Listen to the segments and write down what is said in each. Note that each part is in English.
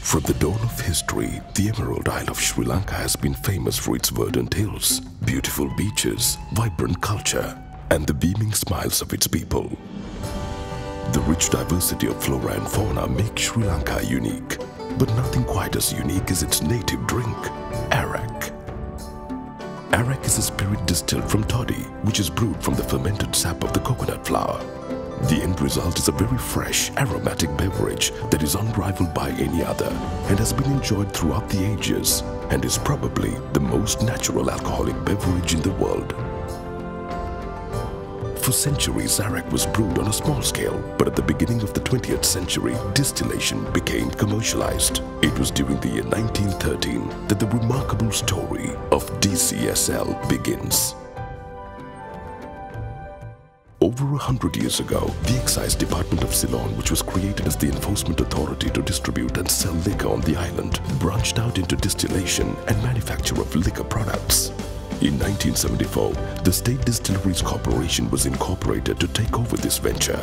From the dawn of history, the Emerald Isle of Sri Lanka has been famous for its verdant hills, beautiful beaches, vibrant culture, and the beaming smiles of its people. The rich diversity of flora and fauna make Sri Lanka unique, but nothing quite as unique as its native drink, arrack. Arrack is a spirit distilled from toddy, which is brewed from the fermented sap of the coconut flower. The end result is a very fresh, aromatic beverage that is unrivaled by any other and has been enjoyed throughout the ages and is probably the most natural alcoholic beverage in the world. For centuries, arrack was brewed on a small scale, but at the beginning of the 20th century, distillation became commercialized. It was during the year 1913 that the remarkable story of DCSL begins. Over a hundred years ago, the Excise Department of Ceylon, which was created as the enforcement authority to distribute and sell liquor on the island, branched out into distillation and manufacture of liquor products. In 1974, the State Distilleries Corporation was incorporated to take over this venture.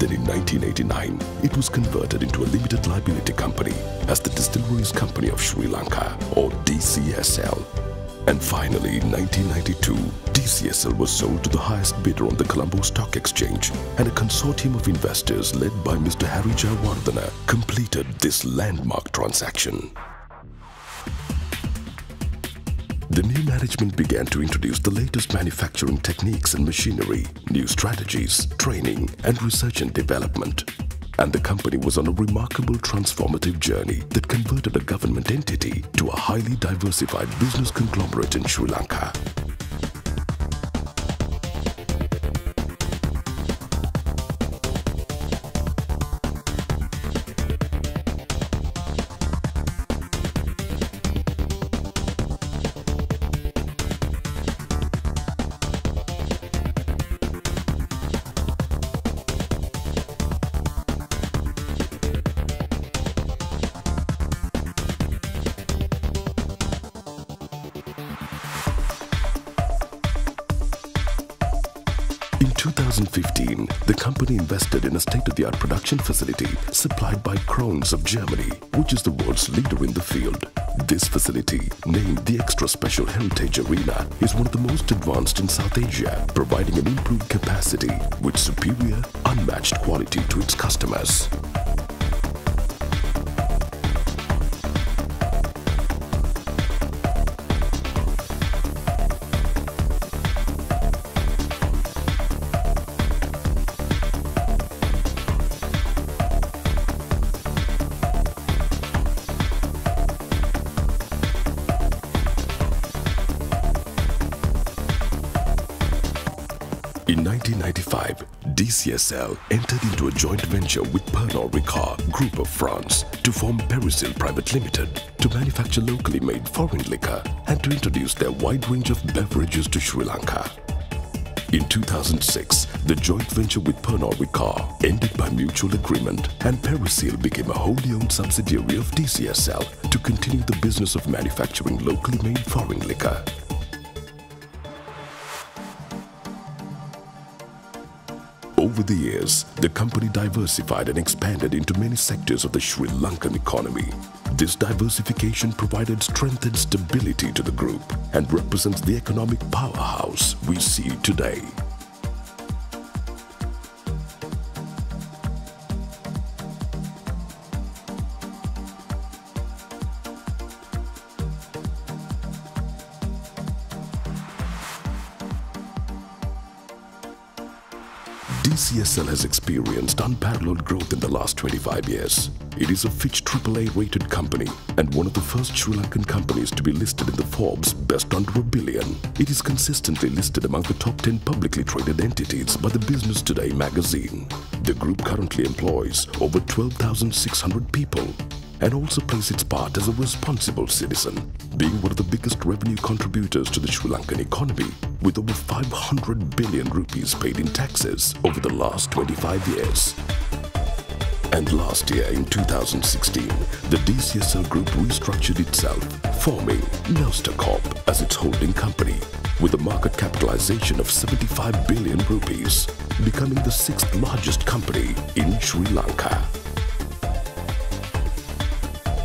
Then in 1989, it was converted into a limited liability company as the Distilleries Company of Sri Lanka, or DCSL. And finally, in 1992, DCSL was sold to the highest bidder on the Colombo Stock Exchange, and a consortium of investors led by Mr. Harry Jayawardena completed this landmark transaction. The new management began to introduce the latest manufacturing techniques and machinery, new strategies, training, and research and development. And the company was on a remarkable transformative journey that converted a government entity to a highly diversified business conglomerate in Sri Lanka. 2015, the company invested in a state-of-the-art production facility supplied by Krones of Germany, which is the world's leader in the field. This facility, named the Extra Special Heritage Arena, is one of the most advanced in South Asia, providing an improved capacity with superior, unmatched quality to its customers. In 1995, DCSL entered into a joint venture with Pernod Ricard Group of France to form Periceyl Private Limited to manufacture locally made foreign liquor and to introduce their wide range of beverages to Sri Lanka. In 2006, the joint venture with Pernod Ricard ended by mutual agreement and Periceyl became a wholly owned subsidiary of DCSL to continue the business of manufacturing locally made foreign liquor. Over the years, the company diversified and expanded into many sectors of the Sri Lankan economy. This diversification provided strength and stability to the group and represents the economic powerhouse we see today. DCSL has experienced unparalleled growth in the last 25 years. It is a Fitch AAA rated company and one of the first Sri Lankan companies to be listed in the Forbes Best Under a Billion. It is consistently listed among the top 10 publicly traded entities by the Business Today magazine. The group currently employs over 12,600 people and also plays its part as a responsible citizen, being one of the biggest revenue contributors to the Sri Lankan economy, with over 500 billion rupees paid in taxes over the last 25 years. And last year, in 2016, the DCSL Group restructured itself, forming Melstacorp as its holding company, with a market capitalization of 75 billion rupees, becoming the sixth largest company in Sri Lanka.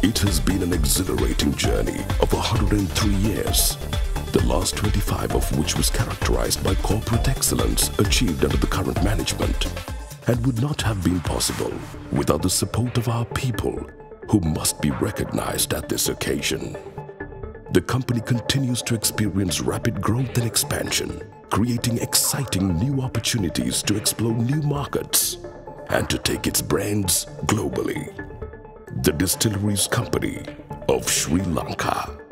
It has been an exhilarating journey of 103 years, the last 25 of which was characterized by corporate excellence achieved under the current management and would not have been possible without the support of our people who must be recognized at this occasion. The company continues to experience rapid growth and expansion, creating exciting new opportunities to explore new markets and to take its brands globally. The Distilleries Company of Sri Lanka.